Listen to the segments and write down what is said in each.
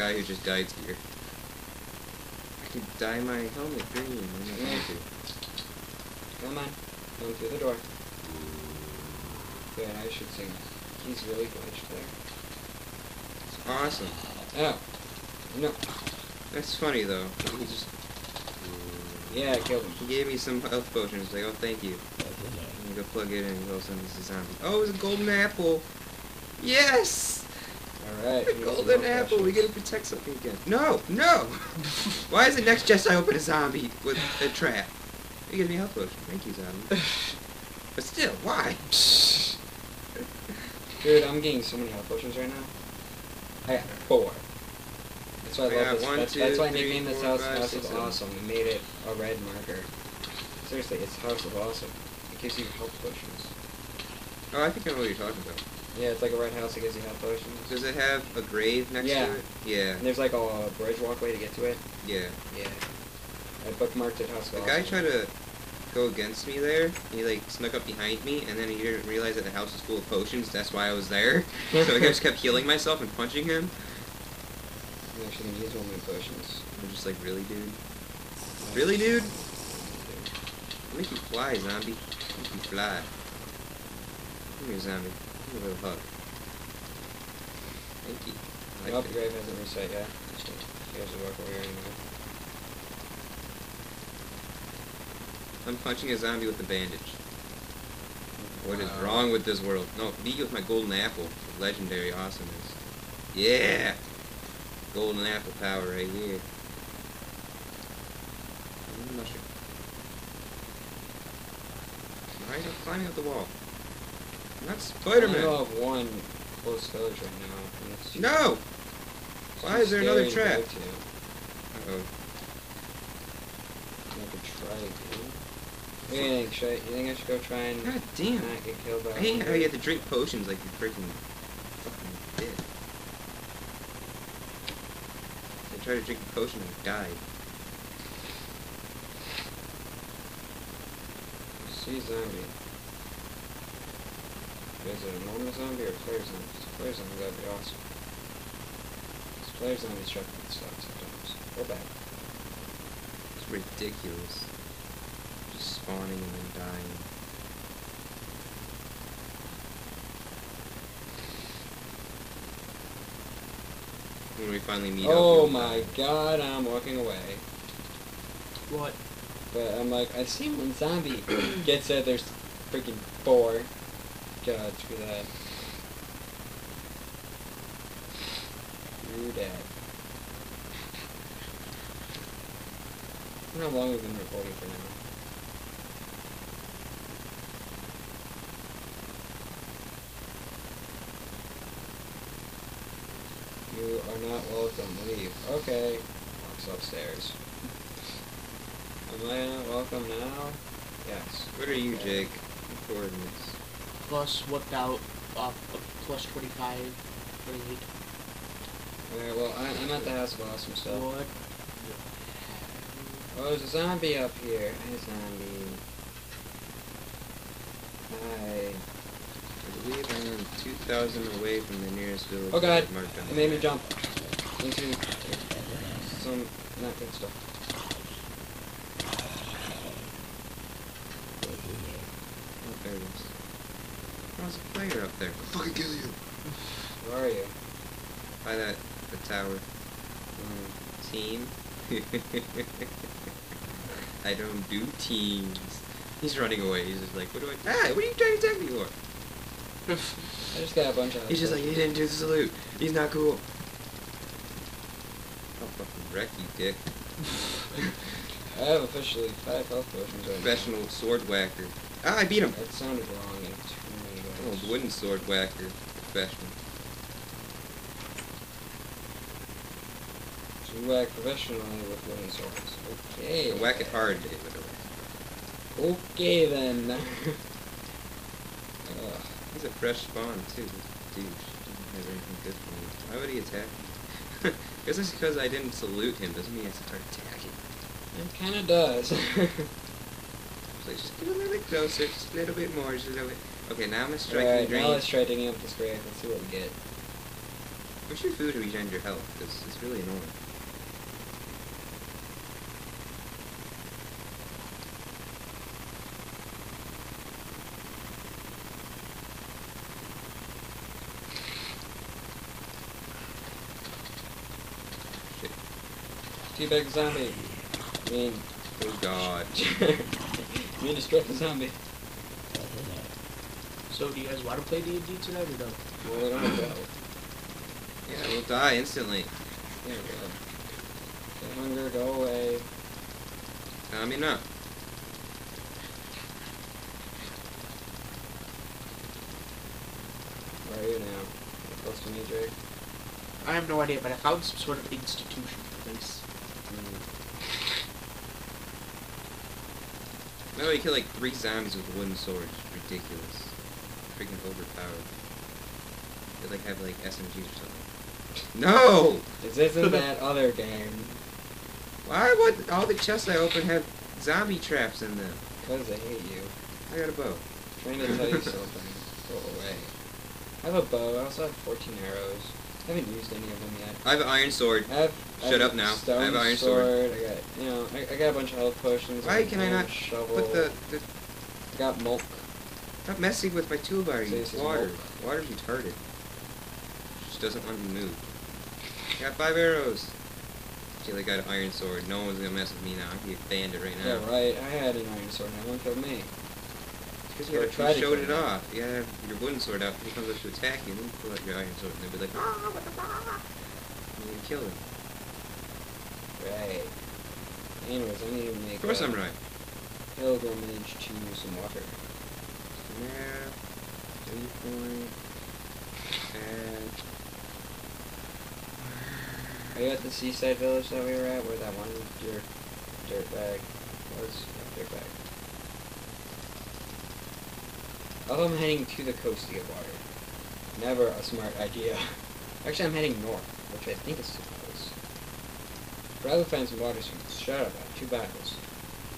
guy who just died here. I could dye my helmet green. I'm not going to. Come on. Come through the door. Good, I should sing. He's really glitched there. It's awesome. Oh. No. That's funny though. He just Yeah, I killed him. he gave me some health potions. Like, oh, thank you. And you go plug it in, and all of a sudden it's a zombie. Oh, it's a golden apple. Yes. Alright. Golden apple. We get to protect something again. No, no. Why is it next chest I open a zombie with a trap? You give me a health potion. Thank you, zombie. But still, why? Dude, I'm getting so many health potions right now. I got four. That's why I, I love this. one, that's, two, that's why I nicknamed this house five, House six, of seven. Awesome. We made it a red marker. Seriously, it's House of Awesome. It gives you health potions. Oh, I think I know what you're talking about. Yeah, it's like a red house that gives you health potions. Does it have a grave next Yeah. to it? Yeah. And there's like a bridge walkway to get to it. Yeah. Yeah. I bookmarked it House The guy tried to go against me there. He like snuck up behind me, and then he didn't realize that the house was full of potions. That's why I was there. so I just kept healing myself and punching him. I'm actually gonna use one of my potions. I'm just like, really, dude? Really, dude? Make you fly, zombie. Make you fly. Come here, zombie. Give me a hug. Thank you. I hope the it. grave hasn't reset yet. You guys walk over here anymore. I'm punching a zombie with a bandage. What is Wow. wrong with this world? No, me with my golden apple. Legendary awesomeness. Yeah! Golden apple power right here. Why are you climbing up the wall? Not Spider-Man! only have one close village right now. and it's too- No! Why is there another trap? Uh-oh. I could try again. What do you think? Should I, you think I should go try and God damn. not get killed by I hate how you have to drink potions like you're freaking fucking dead. I tried to drink a potion and I died. See zombie. Is it a normal zombie or a player zombie? If it's a player zombie, that'd be awesome. This player zombie struck me suck sometimes. Or bad. It's ridiculous. Just spawning and then dying. When we finally meet up. Oh my die. god, I'm walking away. What? But I'm like, I see one zombie gets it, there's freaking four. God, screw that. Screw that. I don't know how long we've been recording for now. You are not welcome. Leave. Okay. Walks upstairs. Am I not welcome now? Yes. What are you. Jake? Coordinates. Plus whipped out uh, plus 25, 28. Alright, well, I, I'm at the house of awesome stuff. What? Oh, there's a zombie up here. Hi, zombie. Hi. I believe I'm 2,000 away from the nearest village. Oh god, I've it made me jump into some not good stuff. Oh, there it is. Oh, there's a player up there. I'll fucking kill you. Where are you? By that, the tower. Mm. Team. I don't do teams. He's running away. He's just like, what do I? Ah, what are you trying to attack me for? I just got a bunch of. He's just like, he didn't do the salute. He's not cool. I'll fucking wreck you, dick. I have officially five health potions right Professional sword whacker. Ah, I beat him. That sounded wrong in too many Oh, ways. wooden sword whacker. Professional. You whack professionally with wooden swords. Okay. Whack it hard, David. Okay then. Ugh. He's a fresh spawn too. This douche doesn't have anything good for me. Why would he attack me? Guess it's because I didn't salute him. Doesn't mean he has to start attacking. It kind of does. Like just get a little bit closer, just a little bit more, just a little bit. Okay, now I'm gonna strike Alright, you now let's try digging up this grave. Let's see what we get. What's your food to regen your health? Because it's really annoying. Teabag zombie. I mean, Oh god. I mean, destruct the zombie. So do you guys want to play D&D tonight or no? Well, I don't know. Yeah, we'll die instantly. There we go. The hunger, go away. I mean, no. Where are you now? You're close to me, Drake. I have no idea, but I found some sort of institution place. No, you kill like three zombies with wooden swords. Ridiculous. Freaking overpowered. They like have like SMGs or something. No! This isn't that other game. Why would all the chests I open have zombie traps in them? Because I hate you. I got a bow. I'm trying to tell you something. Go away. I have a bow. I also have 14 arrows. I haven't used any of them yet. I have an iron sword. I have. I Shut have up now. I have an iron sword. I got, you know, I, I got a bunch of health potions. Why I can I not shovel. Put the, the I got milk. Stop messing with my toolbar. You water. Water's retarded. Just doesn't want to move. I got five arrows. Shit, I got an iron sword. No one's gonna mess with me now. I can get banded right now. Yeah, right. I had an iron sword. and No one killed me. Because you, try you to showed it me. off. You gotta your wooden sword out. He comes up to attack you, and then you pull out your iron sword, and they'll be like, ah, what the fuck? And you kill him. Right. Anyways, I need to make Of course a I'm right. pilgrimage to some water. Map, waypoint, add. Are you at the seaside village that we were at, where that one dirt, bag was? Dirt bag. Although I'm heading to the coast to get water. Never a smart idea. Actually, I'm heading north, which I think is too close. Rather find some water streams. Shut up, I have two bottles.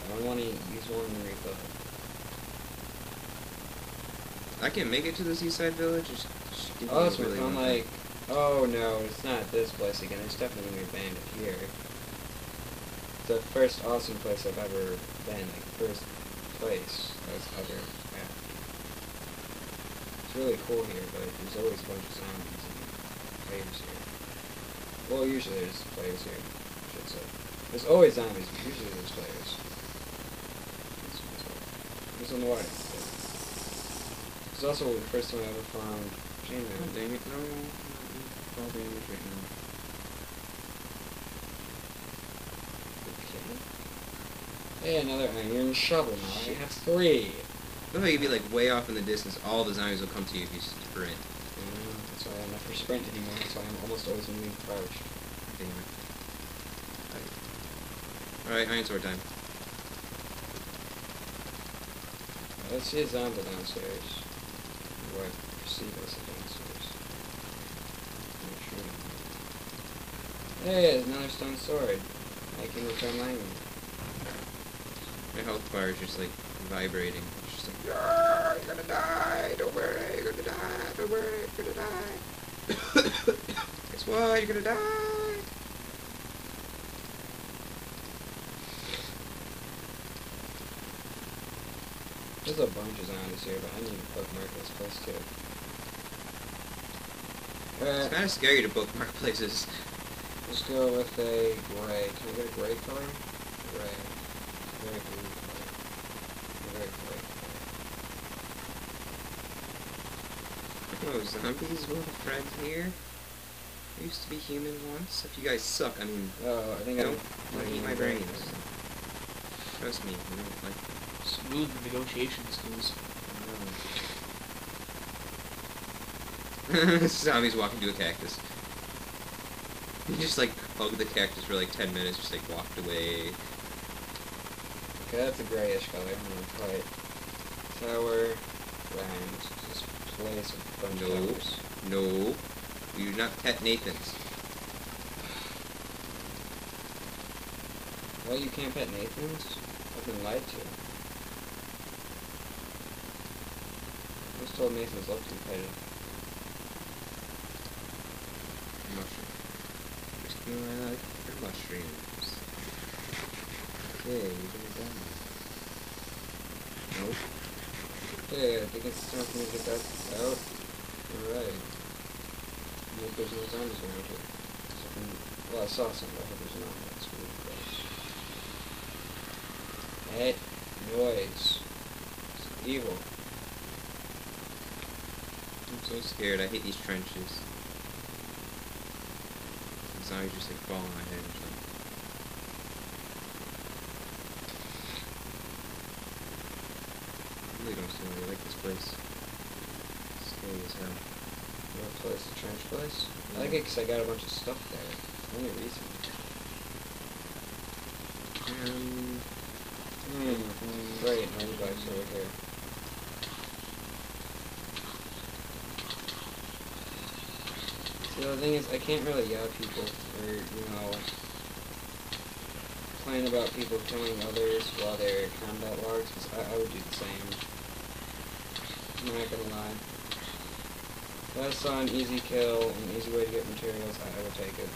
I don't want to use one and refill. I can make it to the seaside village. Just, just Oh, that's really I'm like, oh no, it's not this place again. It's definitely gonna be abandoned here. It's the first awesome place I've ever been, like first place was ever at. It's really cool here, but there's always a bunch of zombies and players here. Well, usually there's players here, should say. There's always zombies, but usually there's players. Who's on the water? It's also the first time I ever found Oh, chainmail. dang it, no. Fall damage right now. Okay. Hey, another iron shovel now. I have three. Look how you'd be like way off in the distance. All the zombies will come to you if you sprint. Uh, that's why I'm not for sprint anymore. That's why I'm almost always moving crouch. Damn it. Alright, iron sword time. Let's see a zombie downstairs. I perceive. I'm sure. Hey, there's another stone sword. I can return mine. My health bar is just like vibrating. It's just like, "Yeah, you're gonna die. Don't worry, you're gonna die. Don't worry, you're gonna die. Guess what? You're gonna die. There's a bunch of zombies here, but I need to bookmark this place too. It's kind of uh, scary to bookmark places. let's go with a gray. Can I get a gray color? Gray. Very blue color. Very gray color. Oh, zombies will have friends here. I used to be human once. If you guys suck, I mean, Oh, I think I don't, don't eat my brains. Trust me, I don't like Smooth negotiation skills. them. Zombies walking to a cactus. You just like hugged the cactus for like 10 minutes, just like walked away. Okay, that's a grayish color. I'm gonna try it. Tower Grounds. This place with a bunch No. of towers. No, you do not pet Nathan's. Well, you can't pet Nathan's? I've been lied to. Love to be petted. Mushroom. Just like for mushrooms. Okay, you gonna done. Nope. Okay, I think it's time for me to get that out. Alright. Hope there's no zombies around here. Well, I saw some, but I hope there's not. That's really gross. That noise. It's evil. I'm so scared. I hate these trenches. Zombies just like fall on my head or something. I really don't see why I like this place. It's scary as hell. What place? The trench place? I like it because I got a bunch of stuff there. The only reason. Um, Hmm. Great, no bikes over here. See, the thing is, I can't really yell at people or, you know, complain about people killing others while they're combat logs, because I, I would do the same. I'm not gonna lie. If I saw an easy kill, an easy way to get materials, I, I would take it.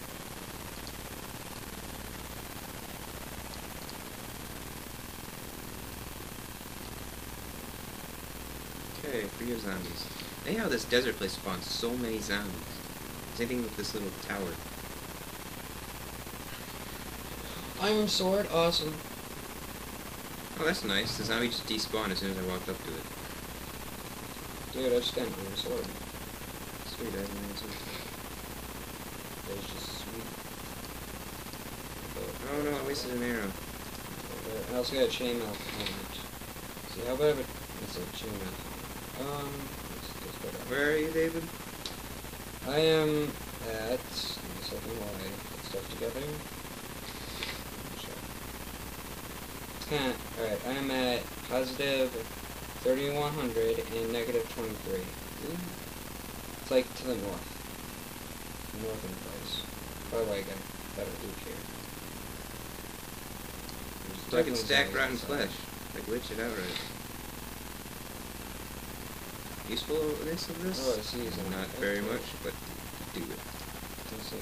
okay, free of zombies. Anyhow, this desert place spawns so many zombies. Same thing with this little tower. Iron sword, awesome. Oh, that's nice. The zombie just despawned as soon as I walked up to it. Dude, I just got an iron sword. Sweet, I haven't answered. That was just sweet. Oh no, I wasted an arrow. Uh, I also got a chainmail helmet. See, how about it? It's a chainmail helmet. Um, let's, let's go down. Where are you, David? I am at. Give me a second while I put stuff together. Ten. Alright, I am at positive 3100 and negative 23. Hmm. It's like to the north. Northern place. By the way, I got better loot here. I can stack rotten flesh. Like, glitch it out right. Usefulness of this? Oh, I see. Zombie. Not very much, but do it. Let's see.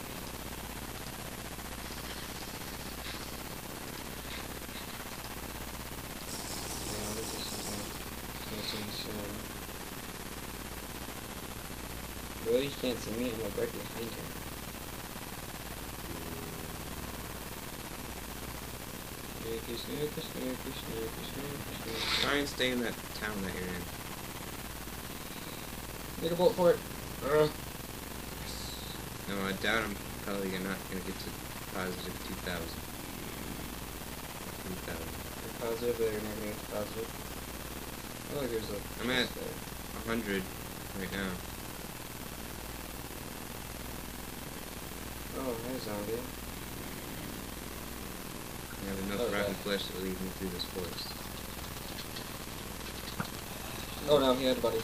Yeah, this is something. This is, um, Really, you can't see me. I'm like right behind him. Try and stay in that town that you're in. Make a bolt for it. Uh. No, I doubt I'm probably not gonna get to positive 2,000. 3,000. You're positive that you're not gonna get to positive. Oh, look, there's a. I'm at- there. 100 right now. Oh, there's zombie. I have enough Okay. rotten flesh to lead me through this forest. Oh no, he had a buddy.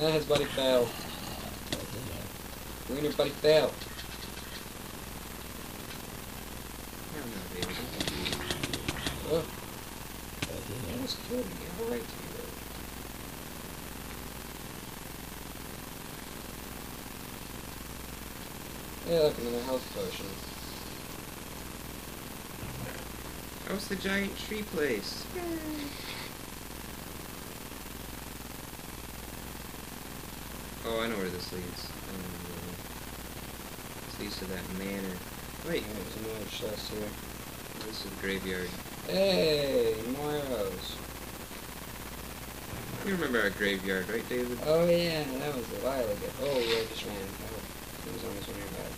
Yeah, his buddy failed. And your buddy failed. I don't know, David. don't you- Oh. He almost killed me. You have a right to be there. Yeah, look, another health potion. That was the giant tree place. Oh, I know where this leads. Um, this leads to that manor. Wait, there's another chest here. this is the graveyard. Hey, more arrows. You remember our graveyard, right, David? Oh yeah, that was a while ago. Oh yeah, I just ran. Oh, it was almost running back.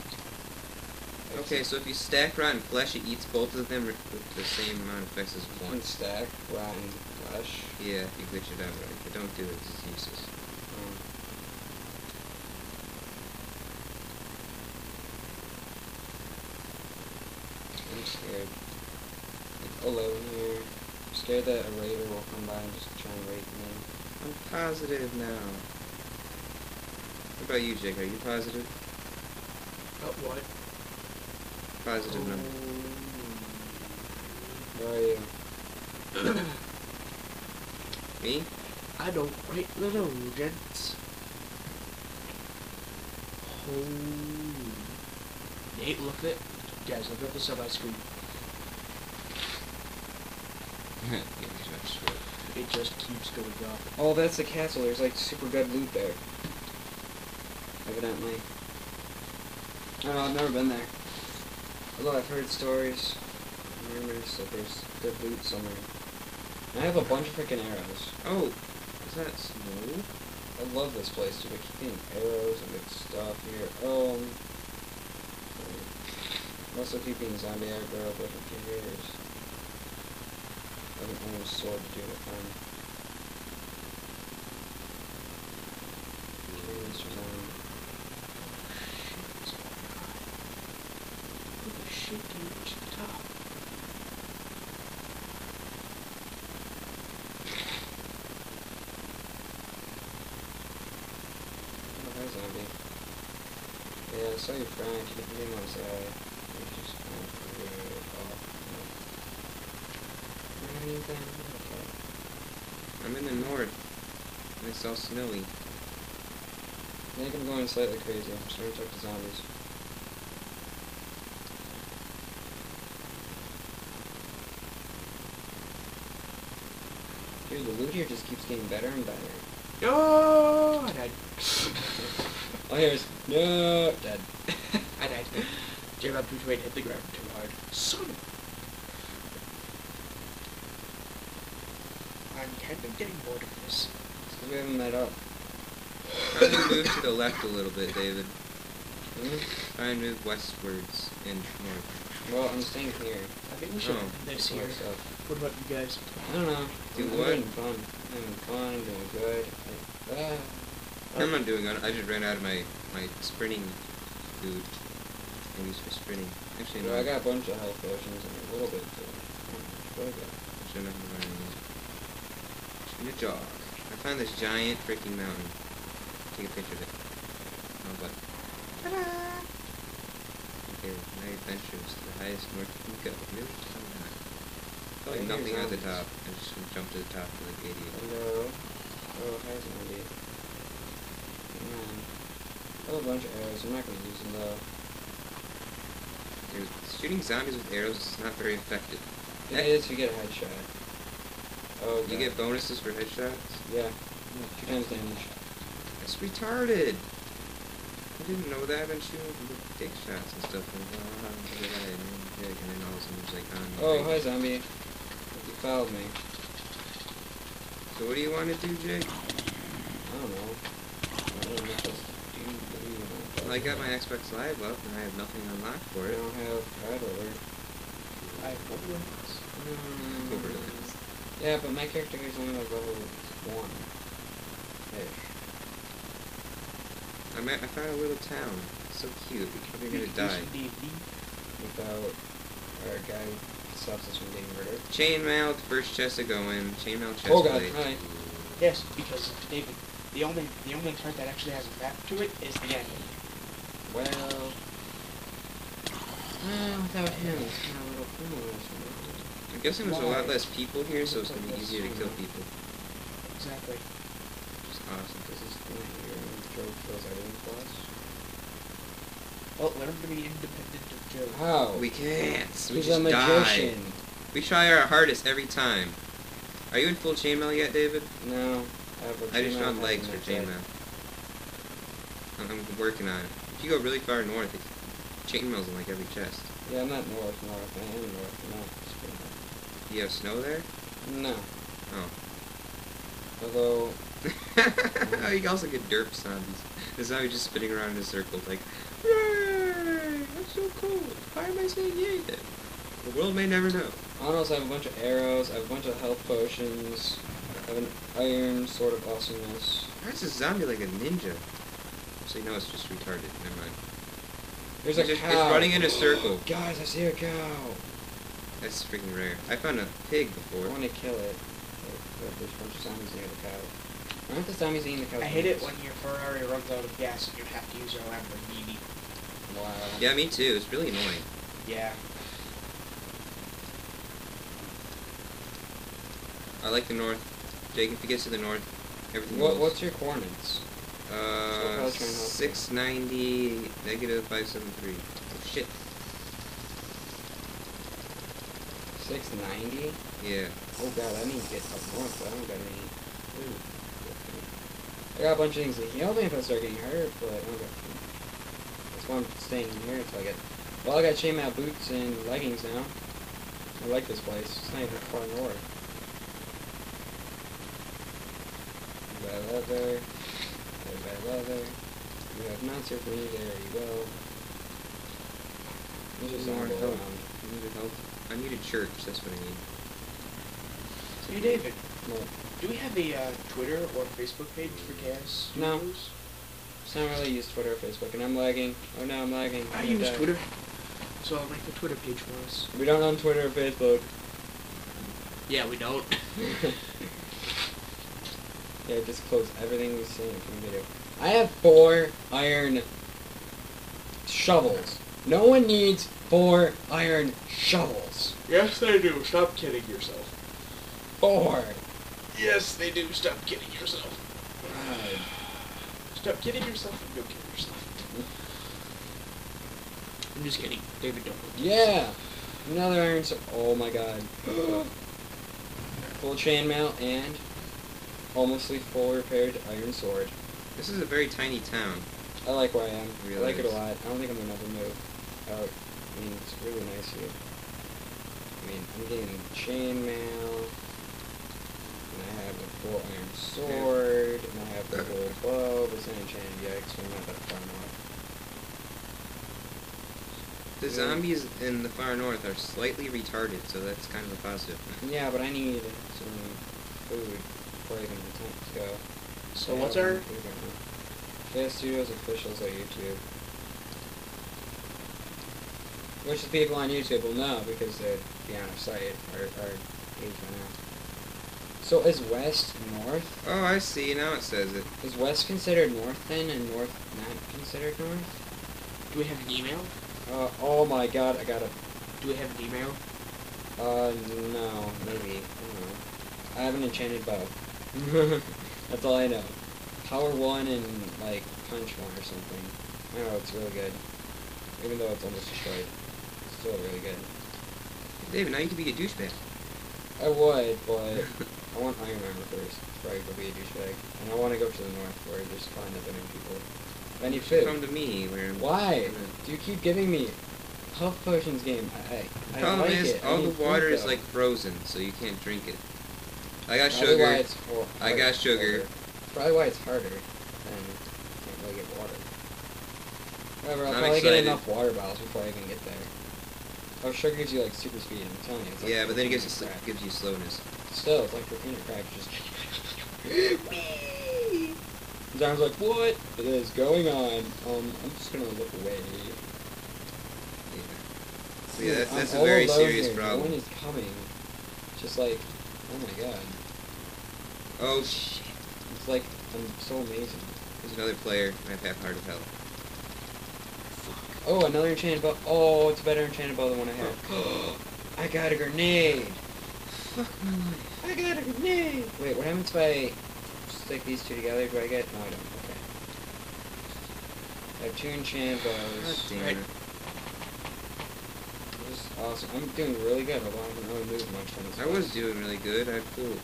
Okay, so if you stack rotten flesh, it eats both of them with the same amount of effects as one. one stack rotten flesh. Yeah, if you glitch it out right. But don't do it, it's useless. Um, I'm scared. Like, alone here. I'm scared that a raider will come by and just try and rape me. I'm positive now. What about you, Jake? Are you positive? About what? Positive um, number. Where are you? Me? I don't quite little gents. Holy. Nate, look at it. Guys, look at this on my screen. Yeah, too much sweat. It just keeps going up. Oh, that's the castle. There's like super good loot there. Evidently. I don't know, I've never been there. Although I've heard stories, rumors that there's good loot somewhere. And I have a bunch of freaking arrows. Oh, is that snow? I love this place, dude. I keep getting arrows and good stuff here. Um, I also keep getting zombie aggro, but cares? I haven't owned a sword to do it fine. Okay, Mr. Zombie. Oh shit, dude, reach the top. Oh, hi, zombie. Yeah, I saw you Frank. You didn't want to say hi. You just kind of threw it off. I'm in the north. And it's all snowy. I think I'm going slightly crazy. I'm starting to talk to zombies. Dude, the loot here just keeps getting better and better. Oh, I died. Oh, here's no dead. I died. Between hit the ground too hard. Son of I'm kind of getting bored of this. Because we haven't met up. Try to move to the left a little bit, David. Hmm? Try and move westwards and north. Well, I'm staying here. I think we should Oh, this here. myself. What about you guys? I don't know. Do I'm, what? I'm fun. I'm having fun. I'm doing good. I, ah. I'm not doing it. I just ran out of my, my sprinting food I use for sprinting. Actually, No, no. I got a bunch of health potions and a little bit of what I got? Actually, I'm not gonna run anymore. Just gonna jog. I found this giant freaking mountain. Take a picture of it. Oh, but. Ta-da! Okay, my adventures to the highest north you can go. Really? Come on. Probably nothing at the top. I'm just gonna jump to the top for like an idiot. Hello. Oh, hi, zombie. Come on. I have a bunch of arrows. I'm not gonna use them though. Dude, shooting zombies with arrows is not very effective. It Heck, is. You get a headshot. Oh, You get bonuses for headshots? Yeah. Two times damage. That's retarded. I didn't know that. I've been shooting with dick shots and stuff. And, uh, how did I? And then dick, and then all of a sudden it's like on. Oh, like- hi, zombie. You followed me. So what do you want to do, Jake? I don't know. I don't know what else to do. What do you want? Well, I got my Xbox Live up, and I have nothing unlocked for it. I don't have Rattler. I have no wins. Mm. Borderlands. Yeah, but my character is only like level one. Ish. I met, I found a little town. So cute. Probably gonna die. Without our guy who stops us from getting murdered. Chainmail, the first chest to go in. Chainmail chest Oh, God, plate. hi. Yes, because David, the only the only part that actually has a map to it is the end. Well, uh, without him, it's kind of a little criminal. I'm guessing there's a lot less people here, so it's gonna be easier to kill people. Exactly. Which is awesome. This is not here. Joe kills everything for us. Well, let him be independent of Joe. How? We can't. We He's just a die. magician. We try our hardest every time. Are you in full chainmail yet, David? No, I have a I just chainmail found hack legs for chainmail. I'm, I'm working on it. If you go really far north, it, chainmail's in like every chest. Yeah, I'm not north, north. I am north, not straight Do you have snow there? No. Oh. Although, you can also get derp zombies. The zombie just spinning around in a circle, like, Yay! That's so cool. Why am I saying yay then? The world may never know. I don't know, so I have a bunch of arrows, I have a bunch of health potions, I have an iron sort of awesomeness. Why is this zombie like a ninja? Actually, no, it's just retarded. Never mind. There's It's a just- cow. It's running in a circle. Guys, I see a cow. That's freaking rare. I found a pig before. I want to kill it. But, but there's a bunch of zombies near the cow. Aren't the zombies eating the cow? I hate it when your Ferrari runs out of gas and you have to use your Lamborghini. Wow. Yeah, me too. It's really annoying. Yeah. I like the north. Jake, if you get to the north, everything What, what's your coordinates? Uh, probably trying to help you. 690, negative 573. Oh, shit. 690? Yeah. Oh god, I need to get up north, but I don't got any food. I got a bunch of things to heal me if I start getting hurt, but I don't got food. That's why I'm staying here until I get... Well, I got chainmail boots and leggings now. I like this place. It's not even far north. Buy leather. Buy leather. You have monster for me, there you go. There's just help. around. I need help. I need a church. That's what I need. So, Hey David, What? do we have a uh, Twitter or Facebook page for Chaos No. Studios? I don't really use Twitter or Facebook, and I'm lagging. Oh no, I'm lagging. I I'm use dead. Twitter, so I'll make the Twitter page for us. We don't own Twitter or Facebook. Yeah, we don't. yeah, just close everything we see from the video. I have four iron shovels. No one needs four iron shovels. Yes, they do. Stop kidding yourself. Four. Yes, they do. Stop kidding yourself. God. Stop kidding yourself and go kill yourself. I'm just kidding. David, don't. Yeah. Another iron so Oh my god. full chainmail and almostly full repaired iron sword. This is a very tiny town. I like where I am. I like it a lot. I don't think I'm gonna ever move out. I mean, it's really nice here. I mean, I'm getting chainmail, and I have a full iron sword, and I have the full bow, but it's not enchanted yet, so I'm not that far north. The zombies in the far north are slightly retarded, so that's kind of a positive. Yeah, but I need some food before I even attempt to go. So what's our? right Studios officials on YouTube. Which the people on YouTube will know because they're beyond our site, our, our page right now. So is West North? Oh, I see. Now it says it. Is West considered North then and North not considered North? Do we have an email? Uh, oh my god, I gotta, Do we have an email? uh, no, maybe, I don't know. I have an enchanted bow. That's all I know. Power 1 and, like, Punch 1 or something. I know, it's really good. Even though it's almost destroyed. It's still really good. David, now you can be a douchebag. I would, but I want Iron Armor first before I go be a douchebag. And I want to go to the north where there's probably not that many people. I need food. Come to me. Where Why? Do you keep giving me health potions game? I, I, The I problem like is, it. All the water is though. like frozen, so you can't drink it. I got Probably why sugar. it's hor- I got sugar. harder. Probably why it's harder. And can't really get water. However, I'll I'm probably excited. get enough water bottles before I even get there. Oh, sugar gives you like super speed. I'm telling you. It's like Yeah, but then it gives you sl- gives you slowness. Still, it's like cocaine or crack. Just. John's like, what is going on? Um, I'm just gonna look away. Yeah. So yeah, that's, that's a very serious here. No problem. one is coming. Just like, oh my god. Oh shit! It's like, I'm so amazing. There's another player. I have half heart of health. Oh, another enchanted bow. Oh, it's a better enchanted bow than the one I have. I got a grenade. Fuck my life. I got a grenade. Wait, what happens if I stick these two together? Do I get? No, I don't. Okay. I have two enchant God bows. damn Right. it. This is awesome. I'm doing really good, although I haven't really moved much from this. I was doing really good. I pulled.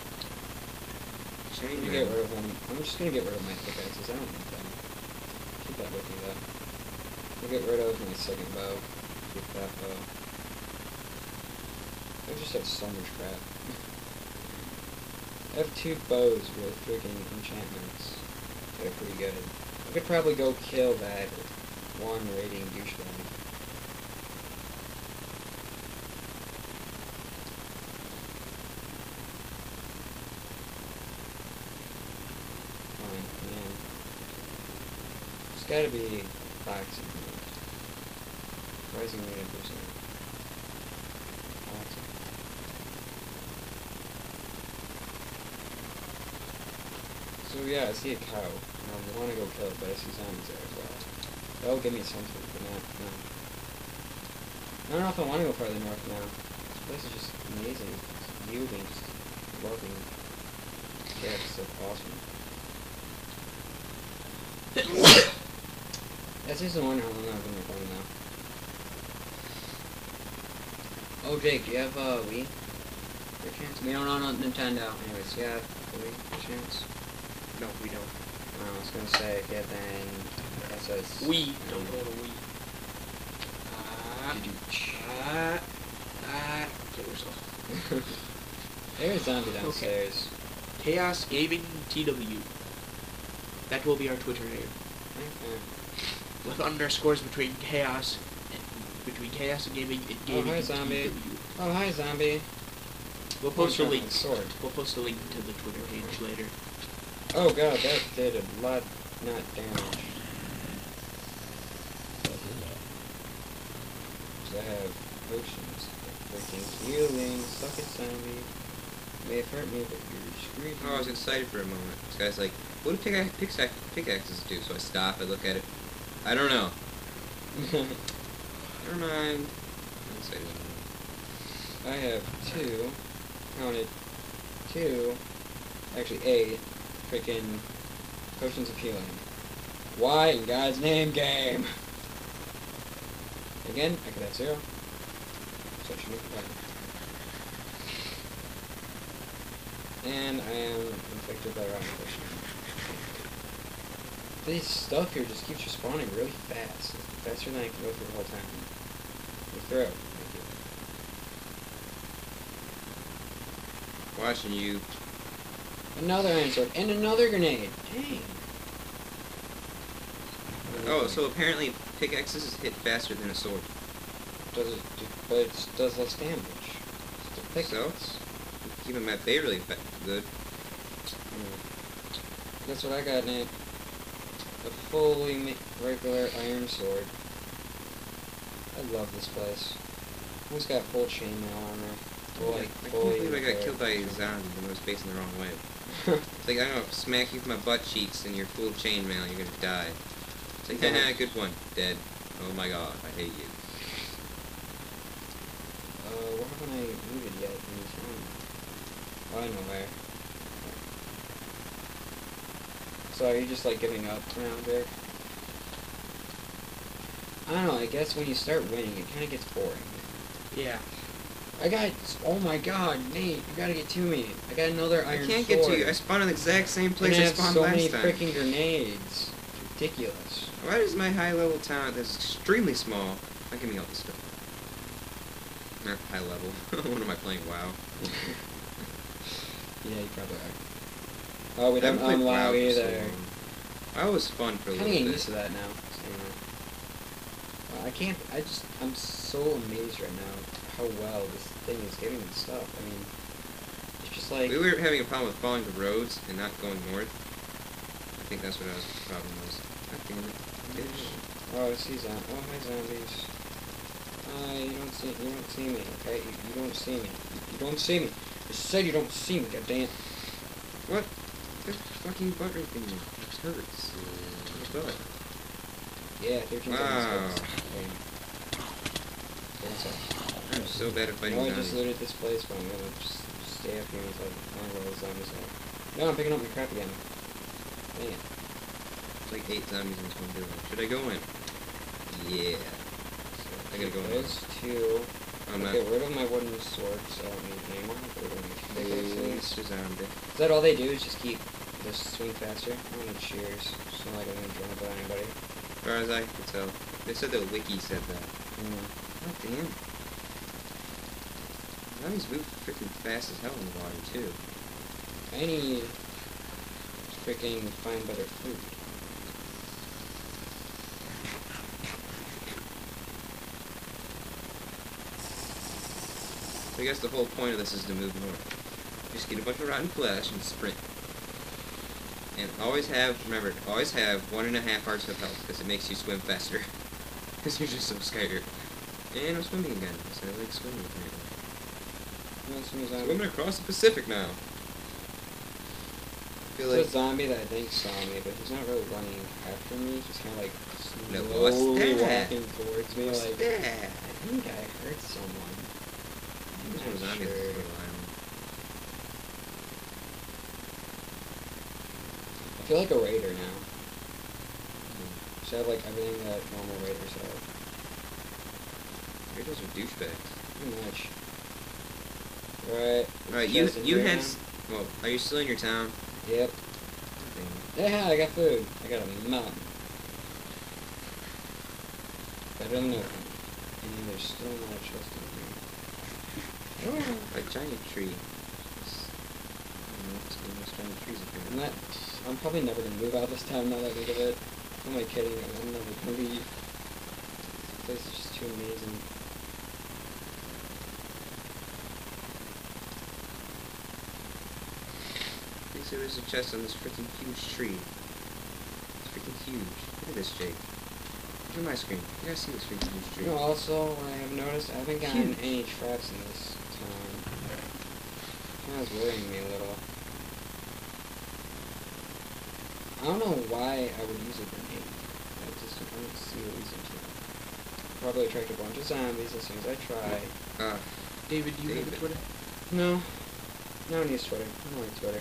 I'm gonna get rid of them. I'm just gonna get rid of my pickaxes. I don't need them. Keep that with me though. I'll get rid of my second bow. Keep that bow. I just have so much crap. I have two bows with freaking enchantments that are pretty good. I could probably go kill that one raiding douchebag. Gotta be box in here. surprisingly good person. Alexa. So yeah, I see a cow, and I want to go kill it, but I see zombies there as well. That'll give me something, but not, no. I don't know if I want to go farther north now. This place is just amazing. It's yielding, just loving. Yeah, it's so awesome. That's just wondering how long I've been recording now. Oh, Jake, do you have uh, Wii? Chance? We don't own a Nintendo. Anyways, yeah, you a Wii? Chance? No, we don't. I was gonna say, have then SS. We don't go to we. Ah, ah, ah. Kill yourself. There's a zombie downstairs. Chaos Gaming TW. That will be our Twitter name. Okay. With underscores between chaos and between chaos and gaming and gaming. Oh, hi, zombie. TW. Oh, hi, zombie. We'll post a link. Sword. We'll post a link to the Twitter page later. Oh god, that did a lot not damage. So I have potions. Freaking healing. Suck it, zombie. May have hurt me, but you're screwed. Oh, I was excited for a moment. This guy's like, what do pickaxe, pickaxe, pickaxes do? So I stop, I look at it. I don't know. Never mind. I have two. Counted. Two. Actually, eight. Freaking potions of healing. Why in God's name, game? Again, I could have zero. Should make better. And I am infected by rotten potion. This stuff here just keeps respawning really fast. Faster than I can go through the whole time. You throw. Watching you. Another iron sword and another grenade. Dang. Oh, so apparently pickaxes hit faster than a sword. does it? do- But it does less damage. It's a So? pickaxe. Keep them at bay really good. Mm. That's what I got, Nate. A fully regular iron sword. I love this place. It's got full chainmail armor. Like, I can't believe I got killed by a zombie when I was facing the wrong way. It's like, I don't know, smack you with my butt cheeks and you're full of chainmail, you're gonna die. It's like, haha, good one, dead. Oh my god, I hate you. Uh, where haven't I looted yet in this room? Oh, I know where. So are you just like giving up now, Vic? I don't know, I guess when you start winning, it kind of gets boring. Yeah. I got, oh my god, Nate, you gotta get to me. I got another iron I can't sword. get to you, I spawned in the exact same place I I spawned so last many time. freaking grenades. Ridiculous. Why does my high level talent that's extremely small not give me all this stuff? Not high level. what am I playing? WoW. Yeah, you probably are. Oh, we don't played on WoW so either. WoW was fun for a little of little getting used to that now. that. Well, I can't. I just. I'm so amazed right now how well this thing is giving me stuff. I mean, it's just like. we were having a problem with following the roads and not going north. I think that's what I was, the problem was. God damn it. Oh, I see zom- Oh, hi zombies. Uh, you don't see. You don't see me. Okay, you, you don't see me. You, you don't see me. I said you don't see me. God damn. What? This fucking butter thing hurts. My butt. Yeah, 13 Wow. seconds. Okay. I'm so bad at fighting know I just looted this place, but I'm gonna just stay up here until I find where those zombies are. No, I'm picking up my crap again. Dang it. It's like eight zombies in this one building. Should I go in? Yeah. So I gotta go in. Those two. I'm not. get rid of my wooden sword, so I don't need anymore. Get rid of my pickaxes. Zombie. Is that all they do? Is just keep the swing faster? I don't need shears. It's not like I'm gonna jump at anybody. As far as I can tell. They said the wiki said that. Mm. God damn. Zombies move freaking fast as hell in the water, too. To freaking find better food. I guess the whole point of this is to move north. Just get a bunch of rotten flesh and sprint. And always have, remember, always have one and a half hearts of health, because it makes you swim faster. Because you're just so scared. And I'm swimming again. So I like swimming apparently. You want some zombie? Swimming across the Pacific now. I feel like a zombie that I think saw me, but he's not really running after me. He's kind of like No, slowly that? walking towards me. What's like that? I think I hurt someone. I'm There's no not sure. for a while. I feel like a raider now. Should have like everything that normal raiders have. Raiders are douchebags. Pretty much. Right. Alright, you you had. Well, are you still in your town? Yep. Yeah, I got food. I got a mountain. Better than nothing. And there's still not a chest in here. A giant tree. I don't know what's the most giant trees up I'm not. I'm probably never gonna move out this town now that I think of it. Who am I kidding? I'm never gonna leave. This place is just too amazing. Okay, so there's a chest on this freaking huge tree. It's freaking huge. Look at this, Jake. Look at my screen. You guys see this freaking huge tree? You know, also, I have noticed I haven't gotten Huge. any traps in this town. Kind of worrying me a little. I don't know why I would use a grenade. I just I don't see a reason to. Probably attract a bunch of zombies as soon as I try. Uh, David, do you have a David. Twitter? No. No one uses Twitter. I don't like Twitter.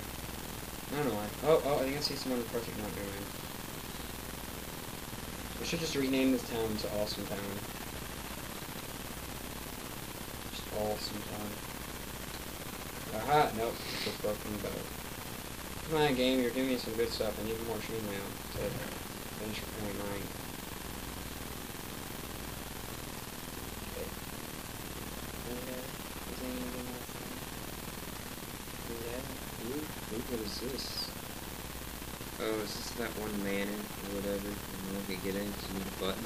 I don't know why. Oh, oh, I think I see someone perfect not doing it. We should just rename this town to Awesome Town. Just Awesome Town. Aha! Nope. It's just broken boat. Come on, game. You're doing me some good stuff. I need more chainmail to finish nine. Okay. Okay. Is there anything else there? Yeah. ooh, ooh, what is this? Oh, is this that one manor or whatever? And you don't know if get get in because you need a button?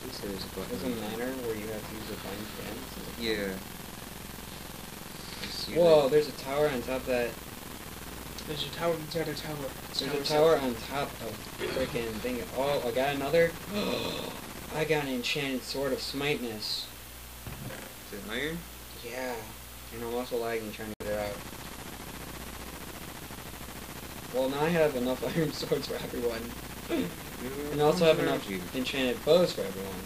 Who said there's a button? There's a on it? manner where you have to use a blind fence. Is Yeah. See Whoa, that. there's a tower on top of that. There's a tower inside a tower. There's a tower on top of freaking thing. Oh, I got another. I got an enchanted sword of smiteness. Is it iron? Yeah. And I'm also lagging trying to get it out. Well, now I have enough iron swords for everyone. And I also have enough You. enchanted bows for everyone.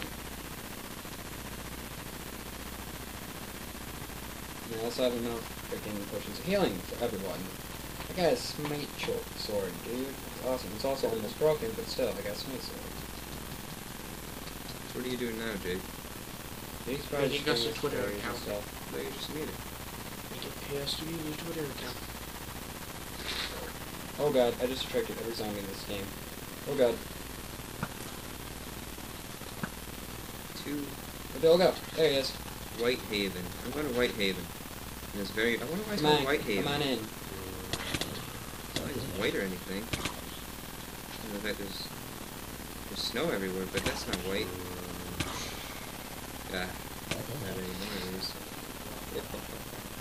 And I also have enough freaking potions of healing for everyone. I got a smite cho- sword, dude. It's awesome. It's also almost broken, but still, I got a smite sword. So what are you doing now, Jake? These Yeah, probably you just got doing Twitter and account. stuff. No, you just made it. Make it pay us to use your Twitter account. Oh god, I just attracted every zombie in this game. Oh god. Two Where'd they all go? There he is. Whitehaven. I'm going to Whitehaven. And it's very. I wonder why it's called Whitehaven. come on in. It's not like it's white or anything. I know that there's there's snow everywhere, but that's not white. Ah, not anymore.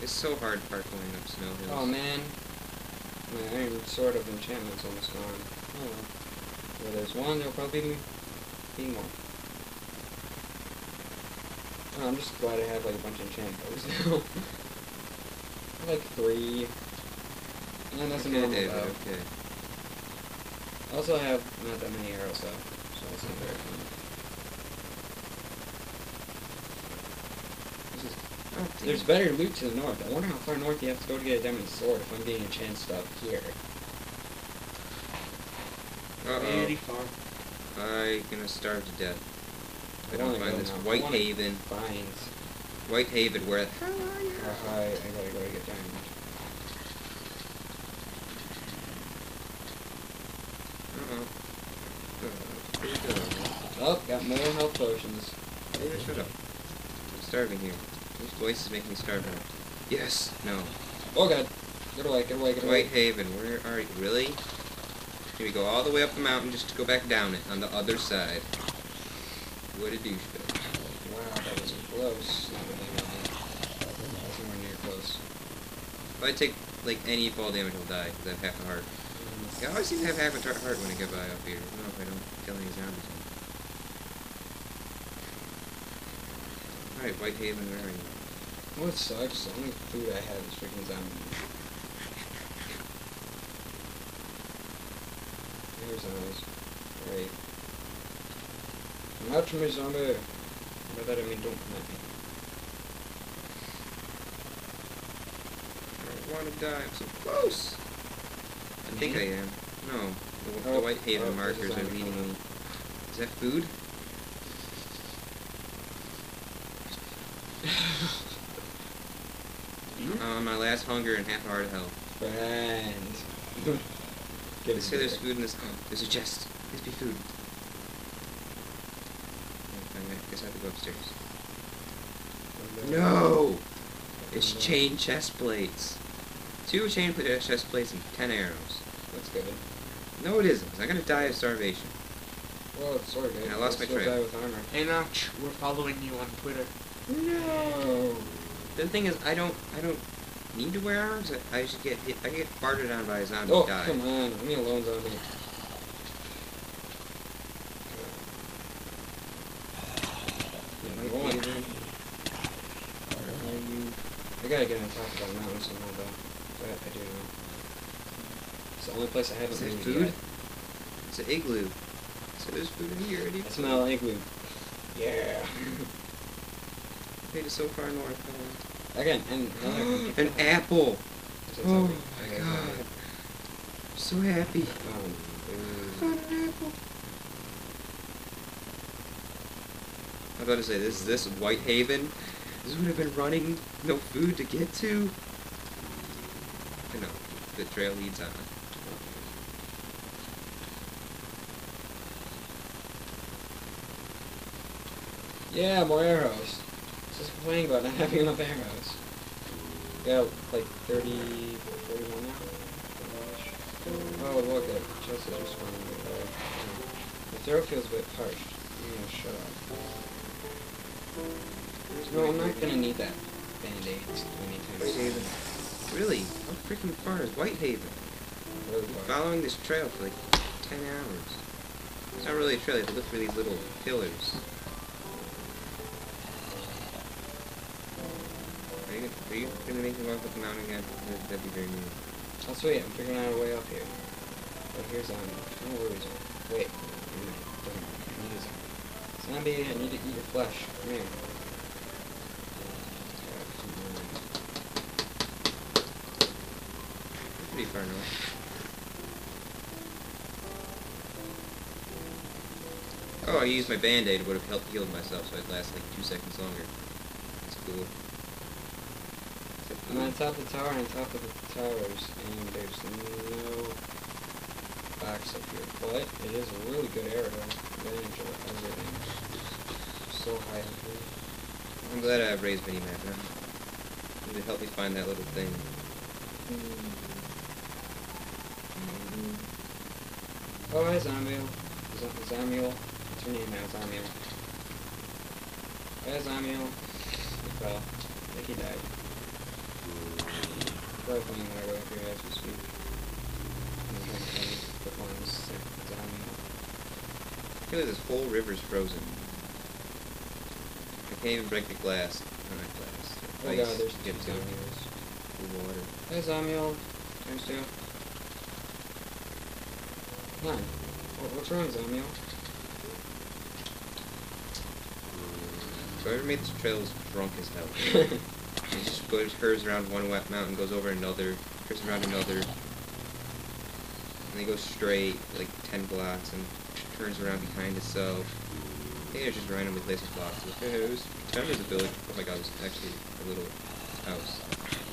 It is. So hard parkouring up snow hills. Oh man. My iron sword of enchantment's almost gone. Oh well. Where there's one, there'll probably be, more. Oh, I'm just glad I have like a bunch of enchant bows now. I have, like three. And that's a okay, normal David. bow. Okay. I also have not that many arrows though, so it's not very fun. This is Oh, There's better loot to the north. I wonder how far north you have to go to get a diamond sword if I'm getting enchant stuff here. Pretty Uh-oh. far. I'm gonna starve to death. I I don't find go this now. I Whitehaven. Find. Whitehaven, where the hell are you? Uh, I, I gotta go to get diamond. Uh-oh. Uh, where'd you go? Oh, got more health potions. David, shut up. I'm starving here. These voices make me starve now. Yes. No. Oh god. Get away, get away, get away. Whitehaven, where are you? Really? Here we go all the way up the mountain just to go back down it on the other side. What a douchebag. Wow, that was close. Not really, really. Nowhere near close. If I take, like, any fall damage, I'll die, because I have half a heart. Mm, I always seem to have half a heart when I get by up here. I don't know if I don't kill any zombies. Alright, Whitehaven, where are you? Well, it sucks. The only food I have is freaking zombie. Here's zombies. Great. Come out to me, zombie. By that I mean don't come at me. I want to die. I'm so close. I think mm-hmm. I am. No. The, the Oh, Whitehaven oh, markers are leading me. Is that food? Oh, my last hunger and half a heart of health. Friend. Get They it say there's food in this. cup. There's a chest. Must be food. I guess I have to go upstairs. No! It's chain chest plates. Two chain uh, chest plates and ten arrows. That's good. No, it isn't. I'm gonna die of starvation. Well, it's sort of good. I lost my Still trail. die with armor. Hey Notch, we're following you on Twitter. No. The thing is, I don't, I don't need to wear arms. I, I just get hit. I get farted on by a zombie. Oh, die. come on. Leave me alone, zombie. Yeah, go on. Whitehaven, Where are you? I gotta get on top of that mountain somehow, though. That I do know. It's the only place I haven't been food? yet. It's an igloo. So there's food in here. Need I smell igloo. Yeah. Made it so far north. Again, and another. An apple. Oh my Okay, god. I'm so happy. Um, Found an apple. I was about to say this. This Whitehaven? This would have been running. No food to get to. I know. The trail leads on. yeah, more arrows. Just complaining about not having enough arrows. Yeah, like 30, 31 now. Oh, look at just running away. Uh, the throw feels a bit parched. I'm shut up. No, I'm not gonna need that band-aid anytime soon. Really? How freaking far is Whitehaven? Really following this trail for like 10 hours. It's not really a trail, you have to look for these little pillars. You, are you gonna make me walk up the mountain again? That'd, be very mean. Oh, sweet, I'm figuring out a way up here. But here's zombie. No worries. Wait. Wait a minute. Doesn't matter. I need zombie. I need to eat your flesh. Come here. On. Pretty far north. Oh, I used my band-aid, would have helped heal myself, so I'd last like two seconds longer. That's cool. I'm on top of the tower, on top of the towers, and there's no box up here. But it is a really good area. Advantage of everything. So high up here. I'm glad I have Rei's minimap now. It help me find that little thing. Mm-hmm. Oh, hi, Zamiel. Z- Zamiel. What's your name now, Zamiel? Hi, Zamiel. He fell. I think he died. My way as we speak. I'm trying to find the ones that. I feel like this whole river's frozen. I can't even break the glass. Oh, not glass. Oh ice god, there's two Zamiels. the water. Hi, Zamiel. Times two. Come on. What's wrong, Zamiel? Mm, whoever made this trail is drunk as hell. He just goes, curves around one wet mountain, goes over another, curves around another, and then goes straight like ten blocks and turns around behind itself. I think it's just randomly places blocks. It was kind of a village. Oh my god, it's actually a little house.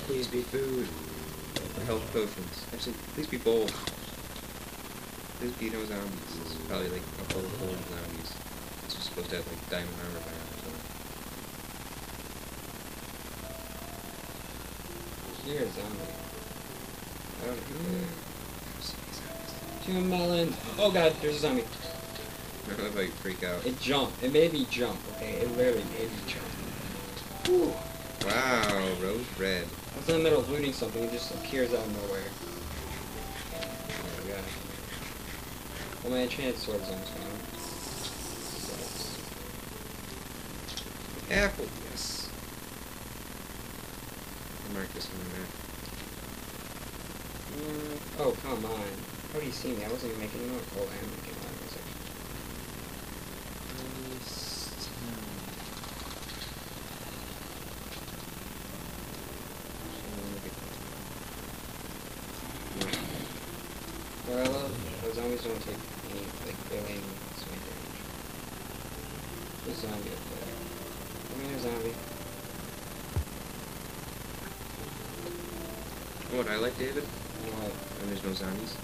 Please be food. Or health potions. Actually, please be bold. Please be no zombies. Um, it's probably like a whole of zombies. It's just supposed to have like diamond armor by now. You're a zombie. Don't know. Two melons. Oh god, there's a zombie. I how you freak out. It jumped. It made me jump, okay? It literally made me jump. Whew. Wow, rose red. I was in the middle of looting something, it just appears out of nowhere. Oh my god. Well, my enchanted sword's almost gone. Apple, yes. I'll mark this on the map. Mm, oh, come on. How do you see me? I wasn't even making a note. Oh, I am making a note. One second. Well, I love how zombies don't take any, like, barely any swing damage. There's a zombie up there. Come here, zombie. Oh, what I like, David? What? When there's no zombies.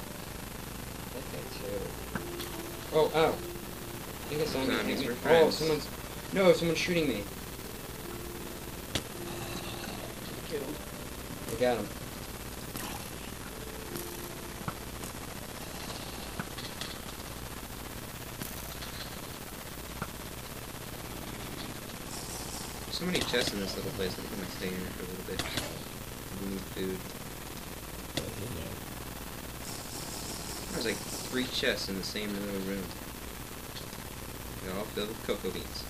I like. Oh, ow. I think zombie hit me. Oh, someone's... No, someone's shooting me. Killed. I got him. So many chests in this little place. I think I might stay in here for a little bit. Need food. There's like three chests in the same little room. They're all filled with cocoa beans.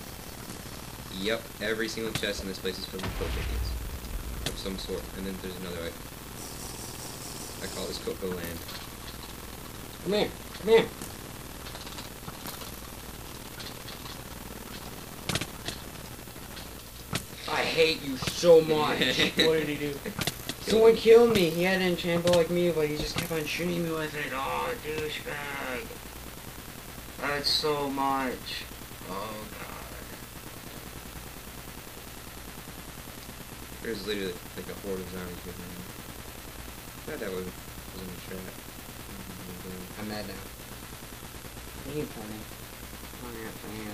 Yep, every single chest in this place is filled with cocoa beans. Of some sort. And then there's another, I, I call this Cocoa Land. Come here. Come here. I hate you so much. What did he do? Someone killed me. He had an enchantment like me, but he just kept on shooting me with it. Oh, douchebag. That's so much. Oh, God. There's literally like a horde of zombies behind me. Glad that was, wasn't a trap. I'm mad now. What are you playing? Oh, playing.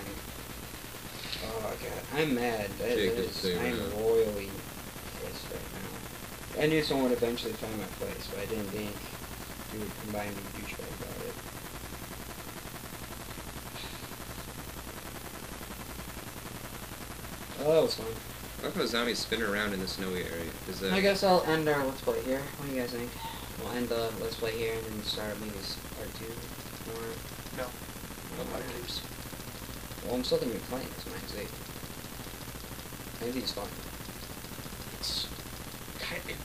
Oh, God. I'm mad. That Jake is, I'm that. royally pissed right now. I knew someone would eventually find my place, but I didn't think he would combine me douchebag about it. Oh, that was fun. I love how zombies spin around in the snowy area. Is that I guess I'll end our let's play here. What do you guys think? We'll end the let's play here and then start maybe s- part two more. No. No okay. leaves. Well, I'm still gonna be playing. It's mine's eight. I think it's fun.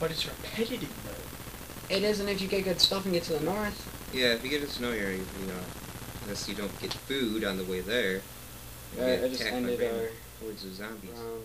It's kind but it's repetitive though. It isn't if you get good stuff and get to the north. Yeah, if you get to the snowy area, you know, unless you don't get food on the way there, you Alright, I just ended random our hordes of zombies. round